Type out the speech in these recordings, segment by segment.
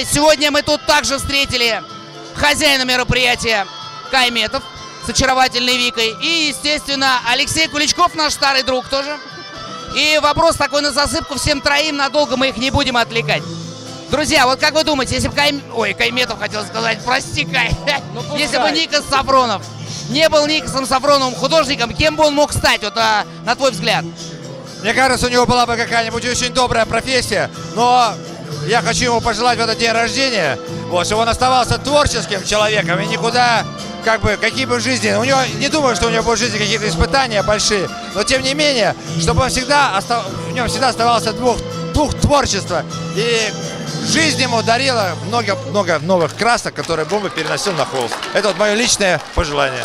Сегодня мы тут также встретили хозяина мероприятия Кайметов с очаровательной Викой. И, естественно, Алексей Куличков, наш старый друг тоже. И вопрос такой на засыпку всем троим, надолго мы их не будем отвлекать. Друзья, вот как вы думаете, если бы Кай... Ой, Кайметов хотел сказать, прости, Кай. если бы Никас Сафронов не был Никасом Сафроновым художником, кем бы он мог стать, вот а, на твой взгляд? Мне кажется, у него была бы какая-нибудь очень добрая профессия, но я хочу ему пожелать в этот день рождения, вот, чтобы он оставался творческим человеком и никуда, как бы, какие бы жизни, у него, не думаю, что у него будут в жизни какие-то испытания большие, но тем не менее, чтобы он всегда, остав, в нем всегда оставался дух, дух творчества и жизнь ему дарила много-много новых красок, которые Бомба переносил на холст. Это вот мое личное пожелание.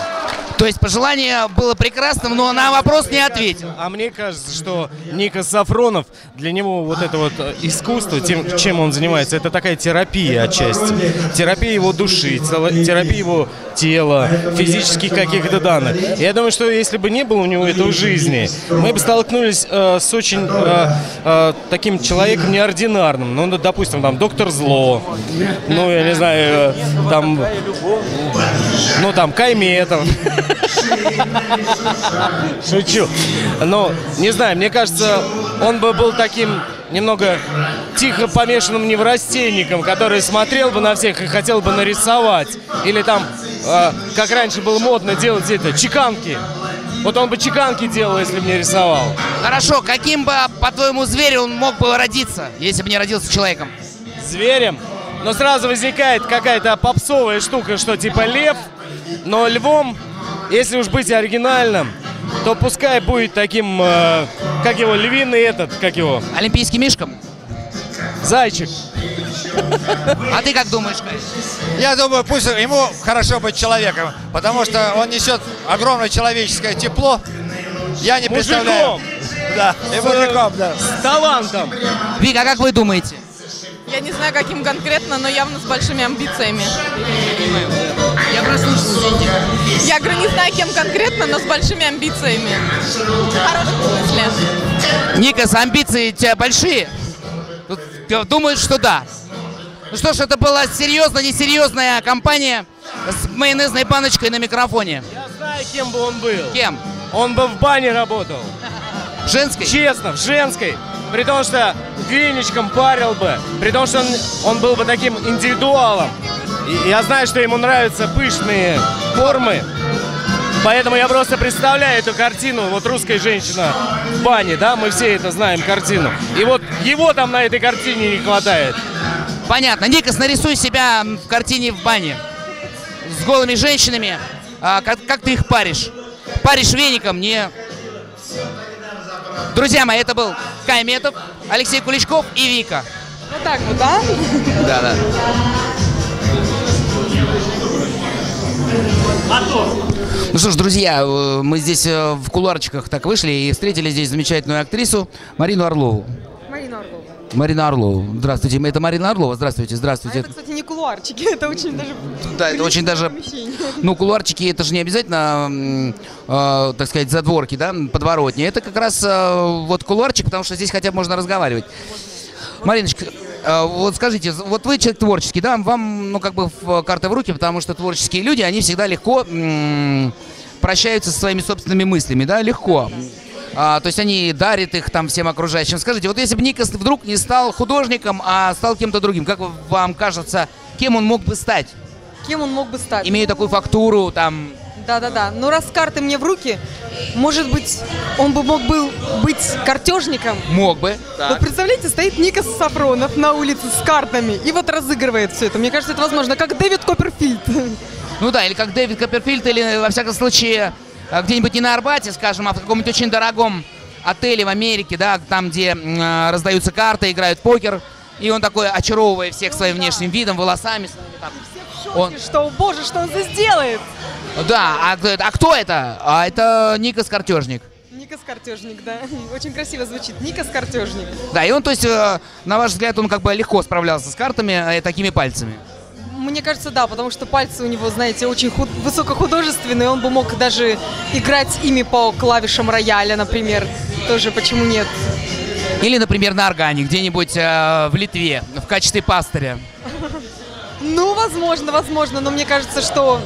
То есть пожелание было прекрасным, но на вопрос не ответил. А мне кажется, что Ника Сафронов, для него вот это вот э, искусство, тем, чем он занимается, это такая терапия отчасти. Терапия его души, терапия его тела, физических каких-то данных. Я думаю, что если бы не было у него этого жизни, мы бы столкнулись э, с очень э, э, таким человеком неординарным. Ну, допустим, там, доктор Зло, ну, я не знаю, э, там, ну, там, Кайметов. Шучу. Но, не знаю, мне кажется, он бы был таким немного тихо помешанным неврастенником, который смотрел бы на всех и хотел бы нарисовать. Или там, э, как раньше было модно делать это, чеканки. Вот он бы чеканки делал, если бы не рисовал. Хорошо, каким бы, по-твоему, зверем он мог бы родиться, если бы не родился человеком? Зверем? Но сразу возникает какая-то попсовая штука, что типа лев, но львом если уж быть оригинальным, то пускай будет таким, э, как его, львиный этот, как его? Олимпийский мишком? Зайчик. А ты как думаешь, Кай? Я думаю, пусть ему хорошо быть человеком, потому что он несет огромное человеческое тепло. Я не мужиком. представляю. Да, и мужиком, да. С талантом. Вика, а как вы думаете? Я не знаю, каким конкретно, но явно с большими амбициями. Я прослушал, Я говорю, не знаю, кем конкретно, но с большими амбициями. В хорошем смысле. Никас, амбиции у тебя большие? Думают, что да. Ну что ж, это была серьезно несерьезная компания с майонезной баночкой на микрофоне. Я знаю, кем бы он был. Кем? Он бы в бане работал. Женской? Честно, в женской. При том, что веничком парил бы. При том, что он, он был бы таким индивидуалом. Я знаю, что ему нравятся пышные формы. Поэтому я просто представляю эту картину, вот русская женщина в бане, да, мы все это знаем, картину. И вот его там на этой картине не хватает. Понятно. Никас, нарисуй себя в картине в бане. С голыми женщинами. А, как, как ты их паришь? Паришь веником, не... Друзья мои, это был Кайметов, Алексей Куличков и Вика. Вот так вот, да? Да, да. Ну что ж, друзья, э, мы здесь э, в кулуарчиках так вышли и встретили здесь замечательную актрису Марину Орлову. Марину Орлову. Марина Орлова. Здравствуйте. Это Марина Орлова. Здравствуйте, здравствуйте. А это, кстати, не кулуарчики, это очень даже... Да, это очень даже... Ну, кулуарчики, это же не обязательно, э, так сказать, задворки, да, подворотни. Это как раз э, вот кулуарчик, потому что здесь хотя бы можно разговаривать. Мариночка, вот скажите, вот вы человек творческий, да, вам, ну, как бы в карты в руки, потому что творческие люди, они всегда легко м- прощаются со своими собственными мыслями, да, легко. А, то есть они дарят их там всем окружающим. Скажите, вот если бы Никас вдруг не стал художником, а стал кем-то другим, как вам кажется, кем он мог бы стать? Кем он мог бы стать? Имея такую фактуру, там... Да-да-да. Ну, раз карты мне в руки, может быть, он бы мог был быть картежником? Мог бы. Вот представляете, стоит Никас Сафронов на улице с картами и вот разыгрывает все это. Мне кажется, это возможно, как Дэвид Копперфильд. Ну да, или как Дэвид Копперфильд, или, во всяком случае, Э, где-нибудь не на Арбате, скажем, а в каком-нибудь очень дорогом отеле в Америке, да, там, где э, раздаются карты, играют покер, и он такой, очаровывая всех своим внешним видом, волосами. Там, шоке, он... что, боже, что он здесь делает? Да, а, а кто это? А это Никас Картежник. Никас Картежник, да. Очень красиво звучит. Никас Картежник. Да, и он, то есть, э, на ваш взгляд, он как бы легко справлялся с картами, э, такими пальцами. Мне кажется, да, потому что пальцы у него, знаете, очень худ... высокохудожественные. Он бы мог даже играть ими по клавишам рояля, например. Тоже почему нет? Или, например, на органе, где-нибудь э, в Литве, в качестве пастыря. Ну, возможно, возможно, но мне кажется, что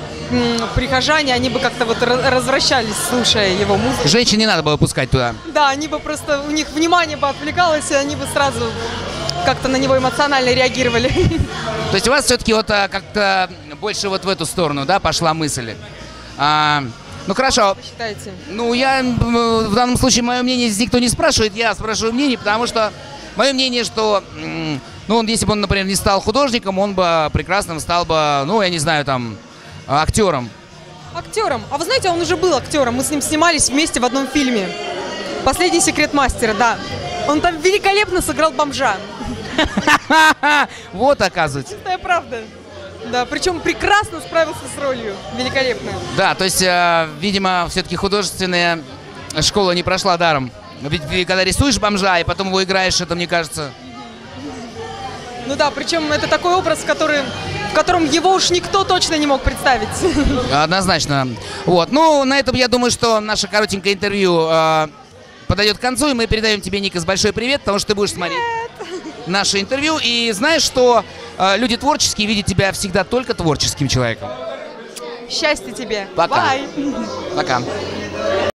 прихожане, они бы как-то вот развращались, слушая его музыку. Женщин не надо было пускать туда. Да, они бы просто, у них внимание бы отвлекалось, и они бы сразу как-то на него эмоционально реагировали. То есть у вас все-таки вот а, как-то больше вот в эту сторону, да, пошла мысль. А, ну хорошо, Считаете? ну я в данном случае мое мнение здесь никто не спрашивает, я спрашиваю мнение, потому что мое мнение, что, ну он, если бы он, например, не стал художником, он бы прекрасным стал бы, ну я не знаю, там, актером. Актером. А вы знаете, он уже был актером. Мы с ним снимались вместе в одном фильме. Последний секрет мастера, да. Он там великолепно сыграл бомжа. Вот оказывается. Это правда. Да, причем прекрасно справился с ролью. Великолепно. Да, то есть, э, видимо, все-таки художественная школа не прошла даром. Ведь ты, когда рисуешь бомжа и потом его играешь, это, мне кажется, Ну да, причем это такой образ, который, в котором его уж никто точно не мог представить. Однозначно. Вот. Ну, на этом я думаю, что наше коротенькое интервью э, подойдет к концу, и мы передаем тебе, Никас, большой привет, потому что ты будешь смотреть наше интервью. И знаешь, что э, люди творческие видят тебя всегда только творческим человеком. Счастья тебе. Пока. Бай. Пока.